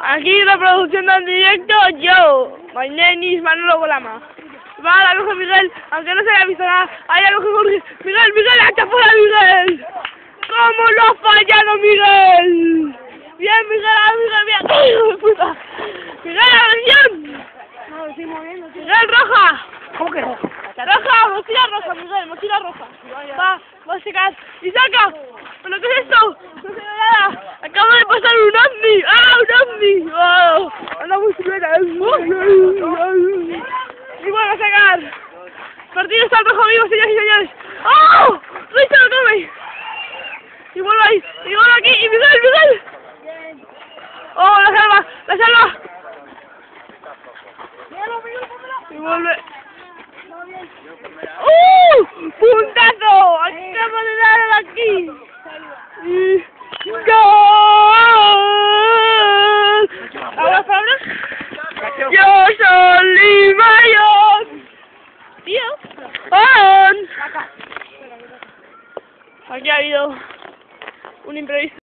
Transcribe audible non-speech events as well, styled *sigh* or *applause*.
Aquí reproducción en directo, yo, my name is Manolo Golama. Va la roja Miguel, aunque no se haya visto nada, ahí la roja Jorge. Miguel, Miguel, hasta fuera Miguel. ¿Cómo lo ha fallado Miguel? Bien, Miguel, ah, Miguel, bien. ¡Ay, *laughs* hijo de puta! Miguel, atención. No, lo estoy moviendo. Miguel, roja. ¿Cómo que roja? Roja, mochila roja, Miguel, mochila roja. Va, va a sacar. ¡Y saca! ¿Pero qué es esto? No se ve nada. Acaba de pasar un Y vuelve a sacar. Partido está rojo vivo, señores y señores. ¡Oh! ¡Luis se lo come! Y vuelve ahí. Y vuelve aquí. Y Miguel, Miguel. ¡Oh, la salva! ¡La salva! Y vuelve. No. ¡Uh! ¡Puntazo! ¡Acaba de dar aquí! Y... ¡Gol! ¡Yo soy mayor! ¡Tío! ¡On! Aquí ha habido un imprevisto.